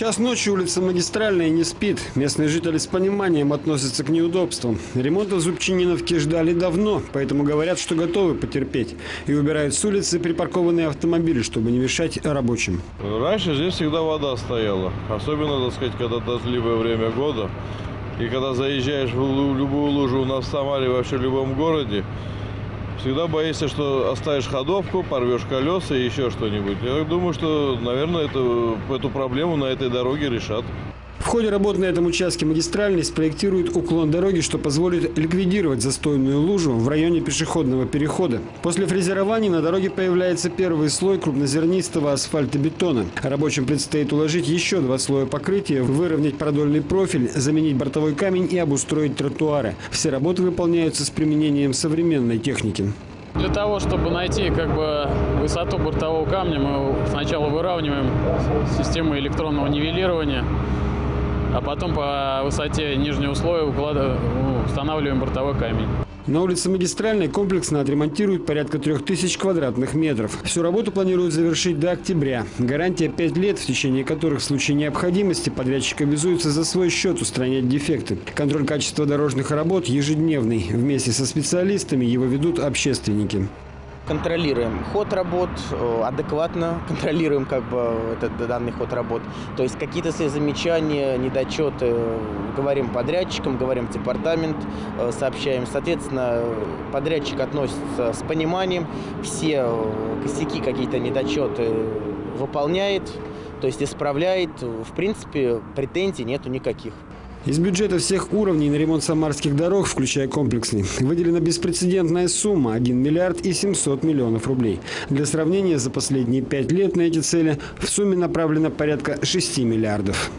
Час ночи улица Магистральная не спит. Местные жители с пониманием относятся к неудобствам. Ремонта в Зубчининовке ждали давно, поэтому говорят, что готовы потерпеть. И убирают с улицы припаркованные автомобили, чтобы не мешать рабочим. Раньше здесь всегда вода стояла. Особенно, так сказать, когда дождливое время года. И когда заезжаешь в любую лужу у нас в Самаре, вообще в любом городе, всегда боишься, что оставишь ходовку, порвешь колеса и еще что-нибудь. Я думаю, что, наверное, это, эту проблему на этой дороге решат. Ходе работ на этом участке магистральной спроектируют уклон дороги, что позволит ликвидировать застойную лужу в районе пешеходного перехода. После фрезерования на дороге появляется первый слой крупнозернистого асфальтобетона. Рабочим предстоит уложить еще два слоя покрытия, выровнять продольный профиль, заменить бортовой камень и обустроить тротуары. Все работы выполняются с применением современной техники. Для того, чтобы найти как бы высоту бортового камня, мы сначала выравниваем систему электронного нивелирования, а потом по высоте нижнего слоя уклада- устанавливаем бортовой камень. На улице Магистральной комплексно отремонтируют порядка 3000 квадратных метров. Всю работу планируют завершить до октября. Гарантия 5 лет, в течение которых в случае необходимости подрядчик обязуется за свой счет устранять дефекты. Контроль качества дорожных работ ежедневный. Вместе со специалистами его ведут общественники. Контролируем ход работ, э, адекватно контролируем как бы этот данный ход работ. То есть какие-то если замечания, недочеты говорим подрядчикам, говорим департамент, э, сообщаем. Соответственно, подрядчик относится с пониманием, все э, косяки, какие-то недочеты выполняет, то есть исправляет. В принципе, претензий нету никаких. Из бюджета всех уровней на ремонт самарских дорог, включая комплексный, выделена беспрецедентная сумма – 1 миллиард и 700 миллионов рублей. Для сравнения, за последние пять лет на эти цели в сумме направлено порядка 6 миллиардов.